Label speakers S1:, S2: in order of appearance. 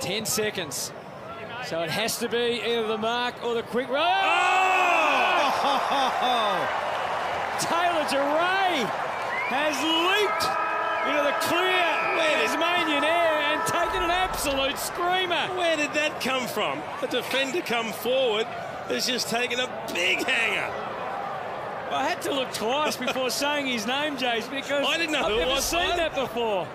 S1: 10 seconds. So it has to be either the mark or the quick run.
S2: Oh!
S1: Taylor Duryea has leaped into the clear Tasmanian air and taken an absolute screamer.
S3: Where did that come from? The defender come forward has just taken a big hanger.
S1: I had to look twice before saying his name, Jace, because
S3: I didn't know
S1: I've
S3: who
S1: never
S3: was.
S1: seen that before.